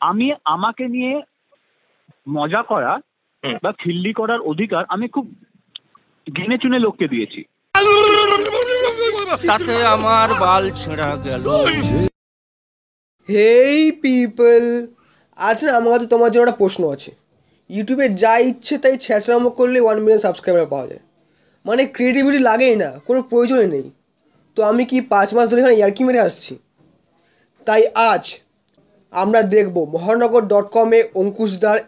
আমি আমাকে নিয়ে মজা করা বা খিল্লি করার অধিকার আমি খুব গেনে চুনে লোককে দিয়েছি। তাতে আমার বাল ছেঁড়া গেল। Hey people. আজ না আমার কাছে তোমার জন্য একটা প্রশ্ন আছে। ইউটিউবে যা ইচ্ছে তাই ছ্যাঁচড়ামো করলে ওয়ান মিলিয়ন সাবস্ক্রাইবার পাওয়া যায়। মানে ক্রিয়েটিভিটি লাগেই না কোনো প্রয়োজনই নেই। তো আমি কি পাঁচ মাস ধরে এখানে ইয়ার্কি মেরে আসছি? তাই আজ আমরা দেখব। মহানগর ডট কমে অঙ্কুশদার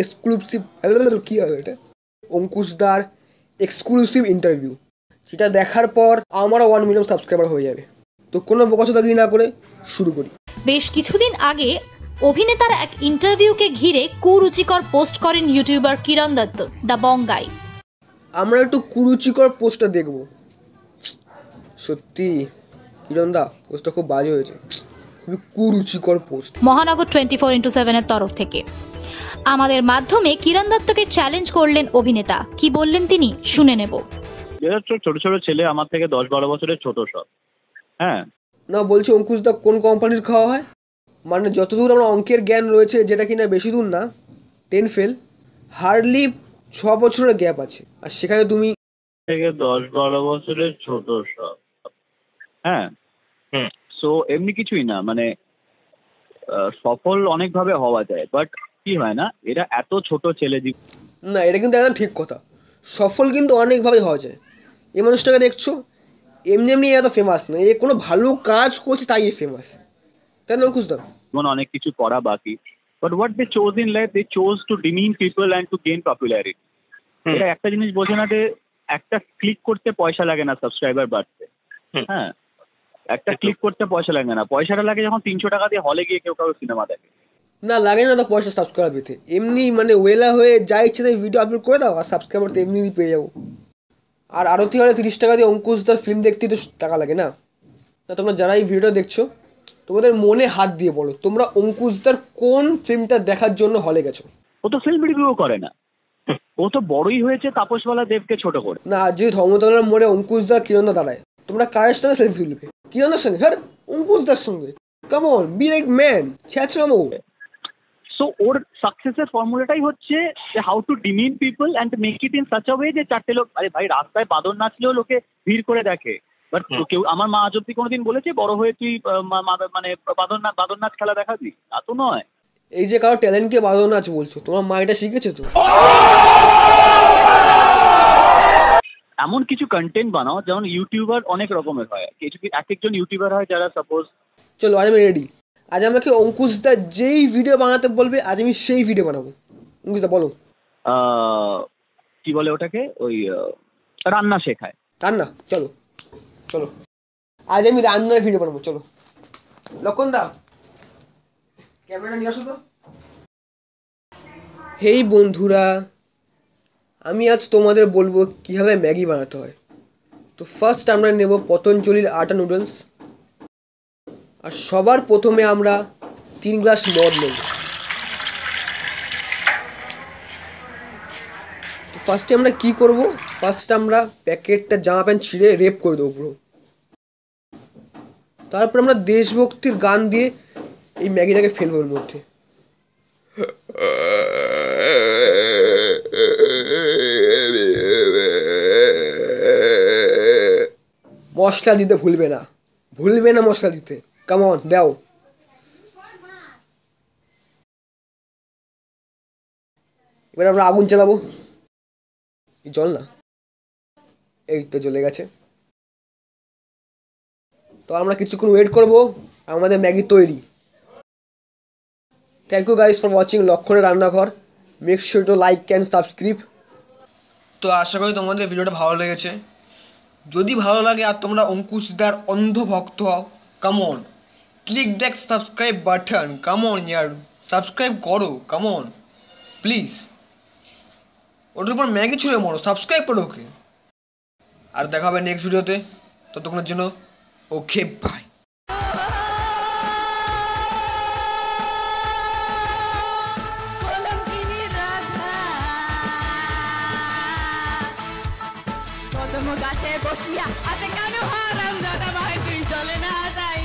এক্সক্লুসিভ কী হবে এটা? অঙ্কুশদার এক্সক্লুসিভ ইন্টারভিউ সেটা দেখার পর আমারও ওয়ান মিলিয়ন সাবস্ক্রাইবার হয়ে যাবে। তো কোনো বকচদাগি না করে শুরু করি। বেশ কিছুদিন আগে অভিনেতার এক ইন্টারভিউকে ঘিরে কুরুচিকর পোস্ট করেন YouTuber Kiran Dutta the Bong Guy আমরা একটু কুরুচিকর পোস্টটা দেখব। সত্যি কিরণ দা পোস্টটা খুব বাজে হয়েছে। খুবই কুরুচিকর পোস্ট মহানগর টোয়েন্টি ফোর ইন্টু সেভেনের তরফ থেকে। আমাদের মাধ্যমে কিরণ দত্তকে চ্যালেঞ্জ করলেন অভিনেতা। কি বললেন তিনি? শুনে নেব। ছোট ছোট ছেলে আমার থেকে দশ বারো বছরের ছোট সব। হ্যাঁ। না বলছি অঙ্কুশদা কোন কোম্পানির খাওয়া হয়? মানে যতদূর আমার অঙ্কের জ্ঞান রয়েছে যেটা কিনা বেশি দূর না টেন ফেল হার্ডলি ছ বছরের গ্যাপ আছে। আর সেখানে তুমি থেকে দশ বারো বছরের ছোট সব। হ্যাঁ। হুম। সো এমনি কিছুই না মানে আহ, সফল অনেকভাবে হওয়া যায় বাট কি হয় না এরা এত ছোট ছেলে না এটা কিন্তু একদম ঠিক কথা। সফল কিন্তু অনেকভাবে হওয়া যায়। এই মানুষটাকে দেখছ এমনি এমনি এত ফেমাস না এ কোনো ভালো কাজ করছে তাই এ ফেমাস তাই না অঙ্কুশদা জীবনে অনেক কিছু করা বাকি। But what they chose in life they chose to demean people and to gain popularity এটা একটা জিনিস বোঝে না যে একটা ক্লিক করতে পয়সা লাগে না সাবস্ক্রাইবার বাড়তে। হ্যাঁ। একটা ক্লিক করতে পয়সা লাগে না। পয়সাটা লাগে যখন তিনশো টাকা দিয়ে হলে গিয়ে কেউ কারও সিনেমা দেখে। না লাগে না তো পয়সা সাবস্ক্রাইব পেতে এমনি মানে ওয়েলা হয়ে যা ইচ্ছে তাই ভিডিও আপলোড করে দাও আর সাবস্ক্রাইবার তো এমনি পেয়ে যাব। আর আরতি হলে তিরিশ টাকা দিয়ে অঙ্কুশদার ফিল্ম দেখতে তো টাকা লাগে না। না তোমরা যারা এই ভিডিও দেখছ তোমাদের মনে হাত দিয়ে বলো তোমরা অঙ্কুশদার কোন ফিল্মটা দেখার জন্য হলে গেছো? ও তো ফিল্ম রিভিউ করে না। ও তো বড়ই হয়েছে তাপসওয়ালা দেবকে ছোট করে। না যদি ধর্মতলার মোড়ে অঙ্কুশ অঙ্কুশদা কিরণ দাঁড়ায়। তোমরা কারের সঙ্গে সেলফি তুলবে? কিরণদার সঙ্গে? হ্যাঁ অঙ্কুশদার সঙ্গে। Come on be like man ছ্যাচরামো so ওর সাকসেসের ফর্মুলাটাই হচ্ছে যে how to demean people and make it in such a way যে চারটে লোক আরে ভাই রাস্তায় বাদর নাচলেও লোকে ভিড় করে দেখে। বাট। কেউ আমার মা আজ অব্দি কোনোদিন বলেছে বড় হয়ে তুই মানে বাদর নাচ বাদর নাচ খেলা দেখাবি? তা তো নয়। এই যে কারও ট্যালেন্টকে বাদল নাচ বলছো তোমার মা এটা শিখেছে তো? এমন কিছু কন্টেন্ট বানাও যেমন ইউটিউবার অনেক রকমের হয় কিছু এক একজন ইউটিউবার হয় যারা সাপোজ চলো আজ আমি রেডি আজ আমাকে অঙ্কুশ দা যেই ভিডিও বানাতে বলবে আজ আমি সেই ভিডিও বানাবো। অঙ্কুশ দা বলো। কি বলে ওটাকে? ওই রান্না শেখায়। রান্না চলো। চলো। আজ আমি রান্নার ভিডিও বানাবো চলো। লক্ষণ দা ক্যামেরাটা নিয়ে আসো তো। হেই বন্ধুরা আমি আজ তোমাদের বলব কীভাবে ম্যাগি বানাতে হয়। তো ফার্স্ট আমরা নেব পতঞ্জলির আটা নুডলস আর সবার প্রথমে আমরা তিন গ্লাস মদ নেব। তো ফার্স্টে আমরা কি করব? ফার্স্ট আমরা প্যাকেটটা জামা প্যান্ট ছিঁড়ে রেপ করে দেবো পুরো। তারপর আমরা দেশভক্তির গান দিয়ে এই ম্যাগিটাকে ফেলব ওর মধ্যে। মশলা দিতে ভুলবে না। ভুলবে না মশলা দিতে। কেমন দাও। এবার আমরা আগুন চালাবো জল না। এই তো জ্বলে গেছে। তো আমরা কিছুক্ষণ ওয়েট করব আমাদের ম্যাগি তৈরি। Thank you guys for watching লক্ষণের রান্নাঘর। মেক শিওর টু লাইক ক্যান সাবস্ক্রাইব তো আশা করি তোমাদের ভিডিওটা ভালো লেগেছে। যদি ভালো লাগে আর তোমরা অঙ্কুশদার অন্ধ ভক্ত হও come on click that subscribe button come on year subscribe করো কামন প্লিজ ওটার উপর ম্যাগি ছুঁড়ে মরো সাবস্ক্রাইব করো ওকে। আর দেখা হবে নেক্সট ভিডিওতে ততক্ষণের জন্য ওকে বাই কদম গাছে বসিয়া আছে কেন হারাম দাদা ভাই তুই চলে না যাইও